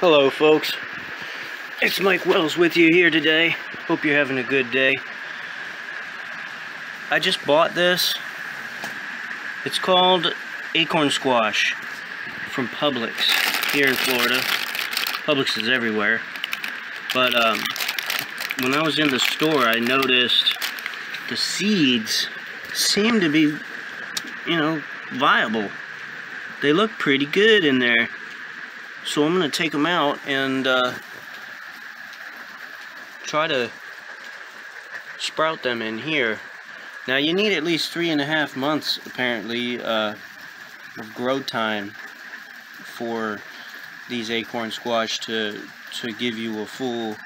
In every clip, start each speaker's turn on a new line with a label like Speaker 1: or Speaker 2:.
Speaker 1: Hello folks, it's Mike Wells with you here today. Hope you're having a good day. I just bought this. It's called Acorn Squash from Publix here in Florida. Publix is everywhere. But um, when I was in the store I noticed the seeds seem to be, you know, viable. They look pretty good in there. So I'm going to take them out and uh, try to sprout them in here. Now you need at least three and a half months apparently uh, of grow time for these acorn squash to to give you a full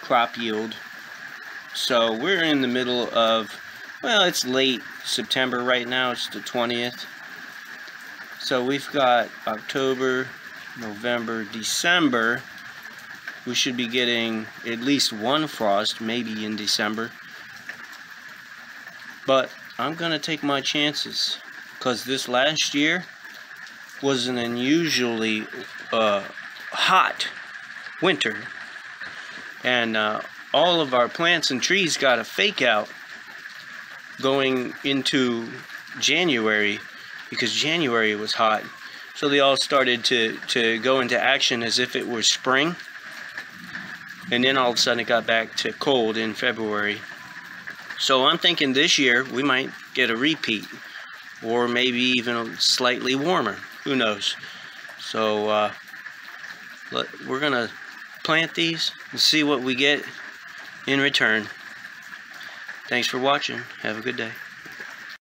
Speaker 1: crop yield. So we're in the middle of well it's late September right now it's the 20th so we've got October November, December, we should be getting at least one frost, maybe in December. But I'm going to take my chances because this last year was an unusually uh, hot winter. And uh, all of our plants and trees got a fake out going into January because January was hot. So they all started to, to go into action as if it was spring. And then all of a sudden it got back to cold in February. So I'm thinking this year we might get a repeat. Or maybe even slightly warmer. Who knows? So uh, let, we're going to plant these and see what we get in return. Thanks for watching. Have a good day.